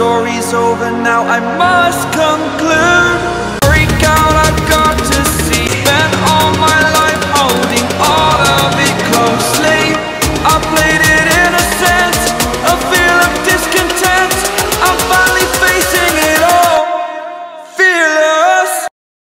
story's over now I must conclude.